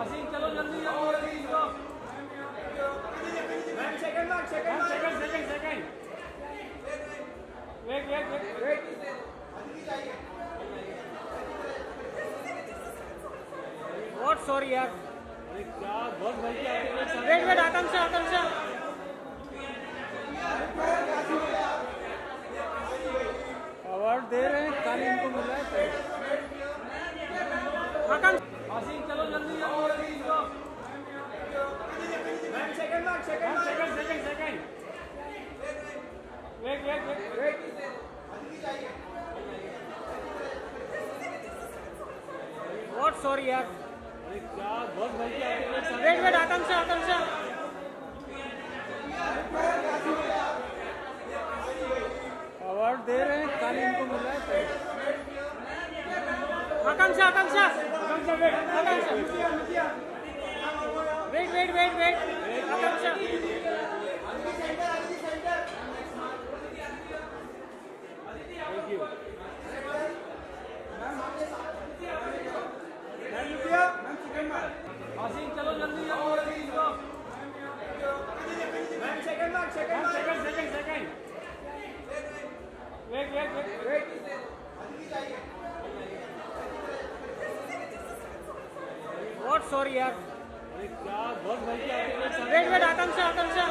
वसीम चलो जल्दी जल्दी इसको ma'am second mark second second second second wait wait wait wait what sorry यार। अरे क्या बहुत भाई क्या wait wait Akanksha Akanksha. Award दे रहे हैं कल इनको मिला है आकांक्षा वसीम चलो जल्दी जल्दी इसको ma'am second mark second second second second wait wait wait wait what sorry यार क्या बहुत भाई क्या wait wait Akanksha Akanksha award दे रहे हैं, कल इनको मिला है Akanksha Akanksha Akanksha wait Akanksha wait wait wait wait sorry यार। बहुत wait wait Akanksha Akanksha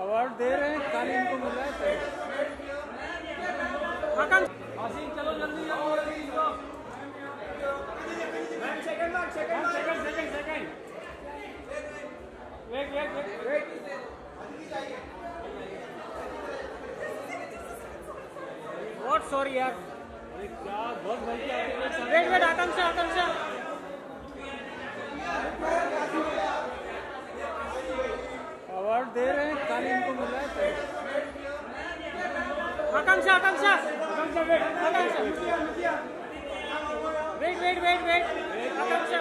award दे रहे हैं कल इनको मिला है आकांक्षा चलो जल्दी second second second second second wait wait wait wait what sorry यार। Wait wait Akanksha Akanksha. Award दे रहे हैं कल इनको मिला है। Akanksha Akanksha. Akanksha wait wait wait wait wait. Akanksha.